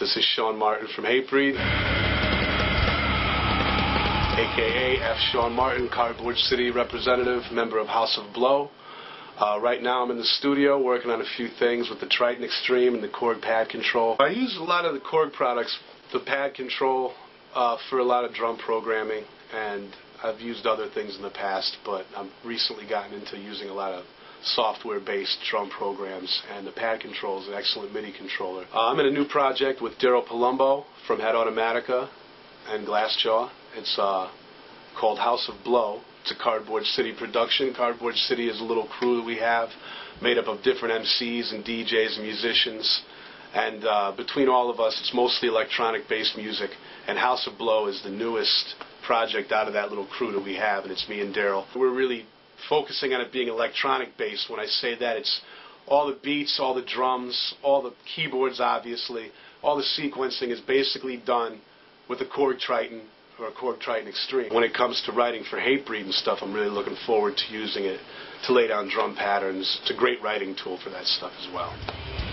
This is Sean Martin from Hatebreed, aka F. Sean Martin, Cardboard City representative, member of House of Blow. Uh, right now I'm in the studio working on a few things with the Triton Extreme and the Korg padKONTROL. I use a lot of the Korg products, the padKONTROL, uh, for a lot of drum programming, and I've used other things in the past, but I've recently gotten into using a lot of software-based drum programs, and the padKONTROL is an excellent MIDI controller. Uh, I'm in a new project with Daryl Palumbo from Head Automatica and Glassjaw. It's uh, called House of Blow. It's a Cardboard City production. Cardboard City is a little crew that we have made up of different MCs and DJs and musicians. And uh, between all of us, it's mostly electronic-based music. And House of Blow is the newest project out of that little crew that we have, and it's me and Daryl. We're really focusing on it being electronic based. When I say that, it's all the beats, all the drums, all the keyboards, obviously, all the sequencing is basically done with a Korg Triton or a Korg Triton Extreme. When it comes to writing for Hatebreed and stuff, I'm really looking forward to using it to lay down drum patterns. It's a great writing tool for that stuff as well.